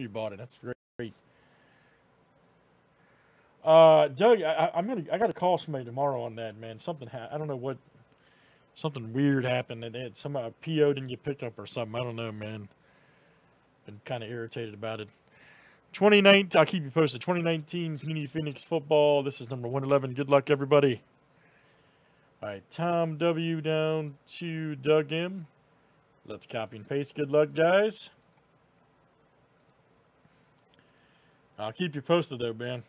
you bought it. That's great. Uh, Doug, I, I'm gonna. I got to call somebody tomorrow on that, man. Something ha- I don't know what. Something weird happened, and it, some uh, PO didn't get picked up or something. I don't know, man. Been kind of irritated about it. 2019. I'll keep you posted. 2019 Panini Phoenix football. This is number 111. Good luck, everybody. All right, Tom W down to Doug M. Let's copy and paste. Good luck, guys. I'll keep you posted, though, Ben.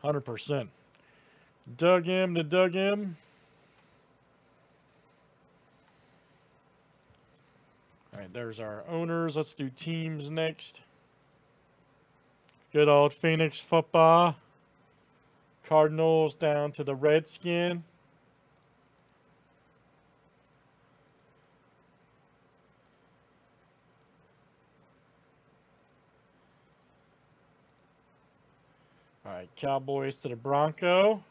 Hundred percent. Doug M to Doug M. All right, there's our owners. Let's do teams next. Good old Phoenix football. Cardinals down to the Redskin. Cowboys to the Bronco.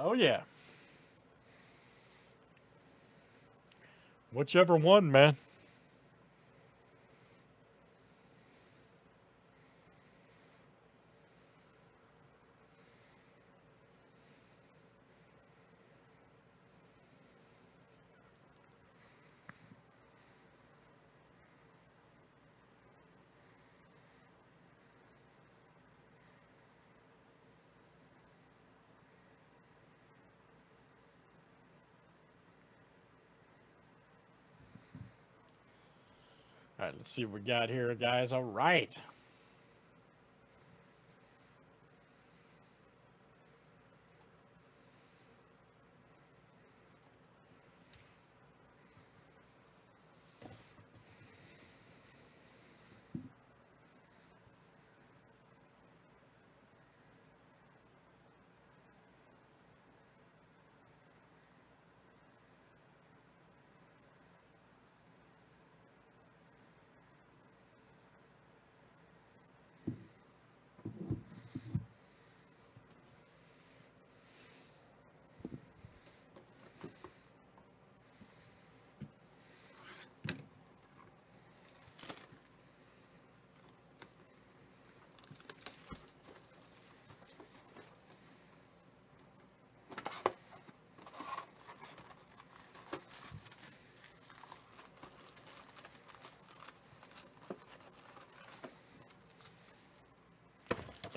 Oh yeah. Whichever one, man. All right, let's see what we got here, guys. All right.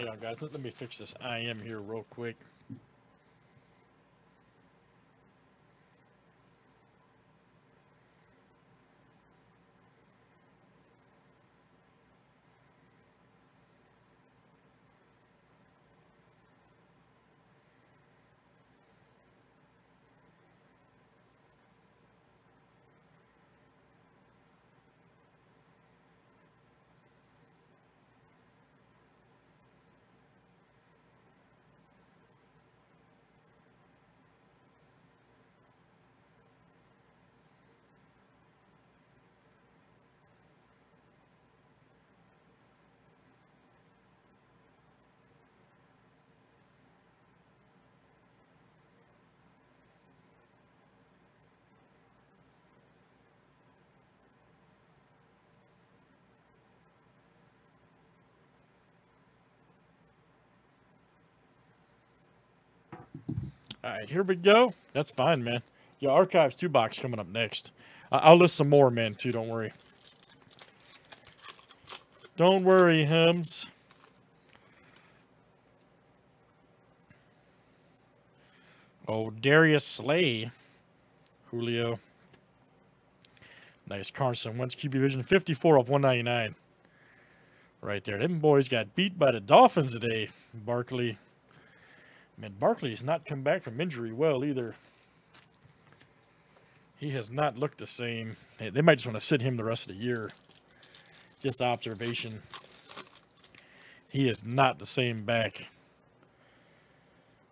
Hang on, guys. Let, let me fix this I am here real quick. All right, here we go. That's fine, man. Yeah, Archives 2 box coming up next. Uh, I'll list some more, man, too. Don't worry. Don't worry, Hems. Oh, Darius Slay. Julio. Nice Carson Wentz QB Vision. 54 of 199. Right there. Them boys got beat by the Dolphins today. Barkley. Man, Barkley's not come back from injury well either. He has not looked the same. They might just want to sit him the rest of the year. Just observation. He is not the same back.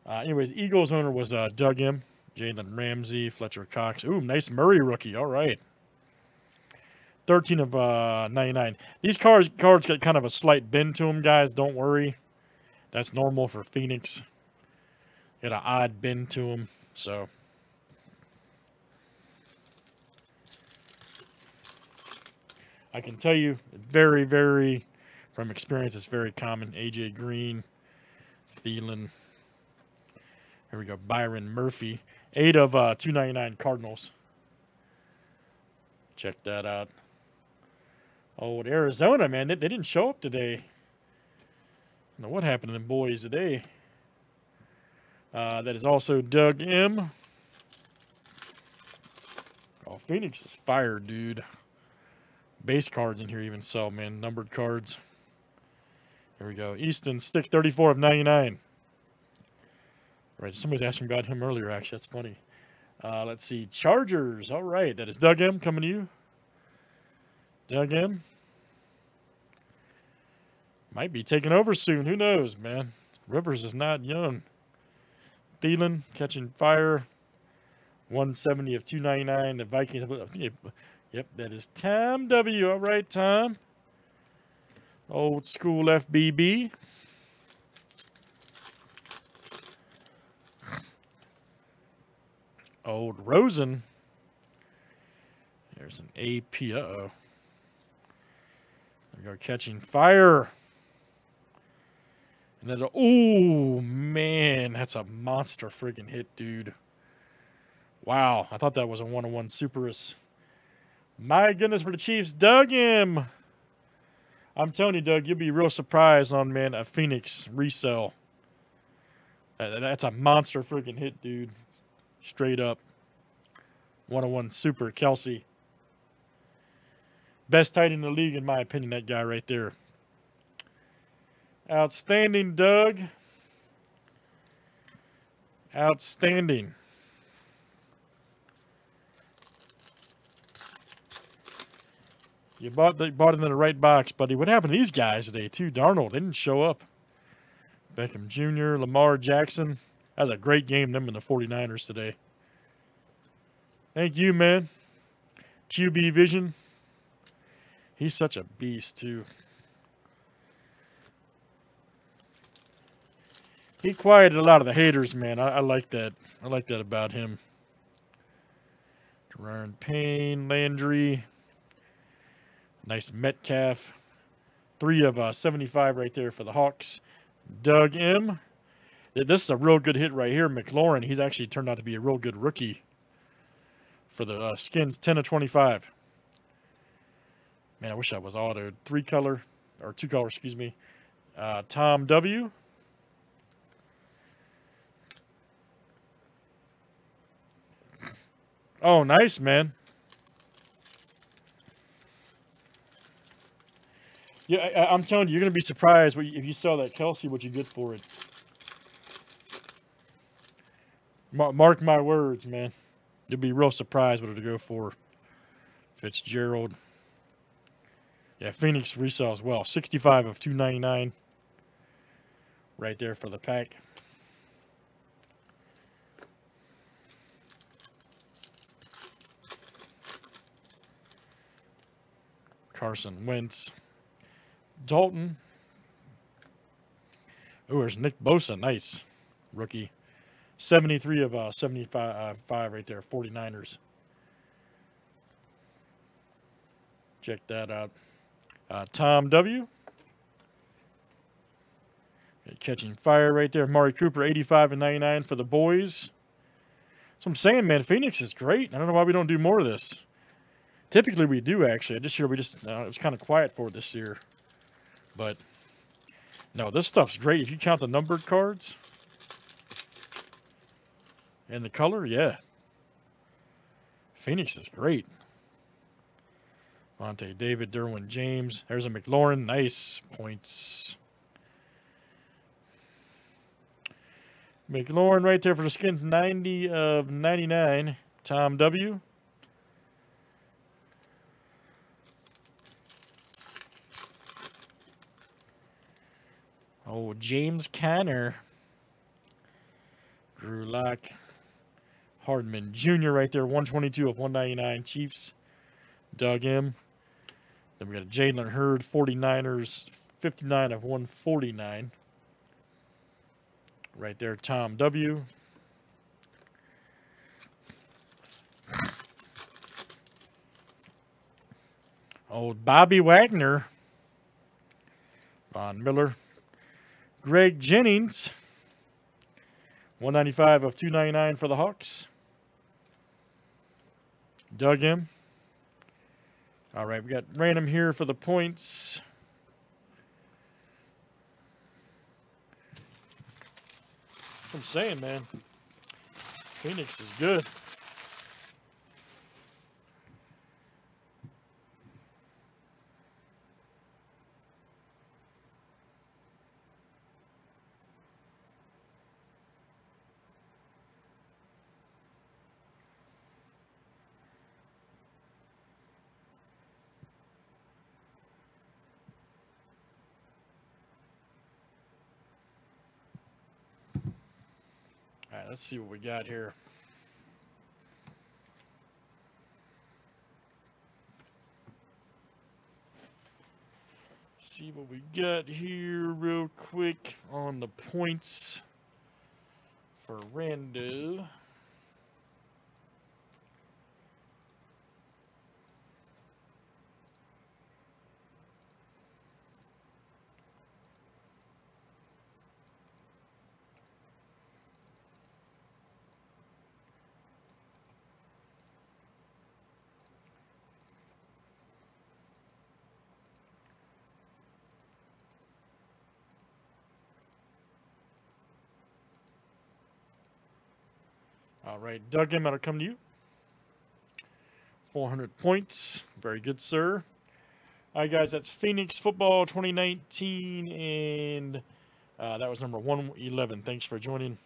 Uh, anyways, Eagles owner was uh, Doug M. Jalen Ramsey, Fletcher Cox. Ooh, nice Murray rookie. All right. 13 of uh, 99. These cards cards got kind of a slight bend to them, guys. Don't worry. That's normal for Phoenix. Got an odd bend to them. So. I can tell you, very, very, from experience, it's very common. AJ Green, Thielen. Here we go. Byron Murphy. Eight of uh, 299 Cardinals. Check that out. Old Arizona, man. They, they didn't show up today. I know what happened to them boys today. Uh, that is also Doug M. Oh, Phoenix is fired, dude. Base cards in here even so, man. Numbered cards. Here we go. Easton Stick 34 of 99. Right, somebody's asking about him earlier, actually. That's funny. Uh, let's see. Chargers. All right. That is Doug M coming to you. Doug M. Might be taking over soon. Who knows, man? Rivers is not young. Thielen catching fire. 170 of 299. The Vikings. Yep, that is Tom W. All right, Tom. Old school FBB. Old Rosen. There's an AP. Uh-oh. There we go, catching fire. And then, oh, man, that's a monster friggin' hit, dude. Wow, I thought that was a one-on-one superus. My goodness for the Chiefs. Doug him. I'm telling you, Doug, you'll be real surprised on, man, a Phoenix resell. Uh, that's a monster freaking hit, dude. Straight up. 101 Super Kelce. Best tight in the league, in my opinion, that guy right there. Outstanding, Doug. Outstanding. You bought the, bought it in the right box, buddy. What happened to these guys today, too? Darnold didn't show up. Beckham Jr., Lamar Jackson. That was a great game, them and the 49ers today. Thank you, man. QB Vision. He's such a beast, too. He quieted a lot of the haters, man. I, I like that. I like that about him. Ryan Payne, Landry. Nice Metcalf. Three of uh, 75 right there for the Hawks. Doug M. This is a real good hit right here. McLaurin, he's actually turned out to be a real good rookie for the uh, Skins. 10 of 25. Man, I wish I was auto. Three color, or two color, excuse me. Uh, Tom W. Oh, nice, man. Yeah, I, am telling you, you're going to be surprised if you saw that Kelce, what you get for it. Mark my words, man. You'll be real surprised what it'll go for. Fitzgerald. Yeah, Phoenix resale as well. 65 of 299. Right there for the pack. Carson Wentz. Dalton. Oh, there's Nick Bosa. Nice. Rookie. 73 of uh, 75 uh, five right there. 49ers. Check that out. Uh, Tom W. Catching fire right there. Mari Cooper, 85 and 99 for the boys. So I'm saying, man, Phoenix is great. I don't know why we don't do more of this. Typically we do actually. This year we just uh, it was kind of quiet for this year, but no, this stuff's great. If you count the numbered cards and the color, yeah. Phoenix is great. Monte David, Derwin James. There's a McLaurin. Nice points. McLaurin right there for the Skins. 90 of 99. Tom W. James Conner. Drew. Hardman Jr. right there. 122 of 199. Chiefs. Doug M. Then we got Jalen Hurd. 49ers. 59 of 149. Right there, Tom W. Old Bobby Wagner. Von Miller. Greg Jennings. 195 of 299 for the Hawks. Doug M. All right, we got random here for the points. I'm saying, man. Phoenix is good. Let's see what we got here. See what we got here real quick on the points for Rando. All right, Doug M, that'll come to you. 400 points. Very good, sir. All right, guys, that's Phoenix Football 2019, and uh, that was number 111. Thanks for joining.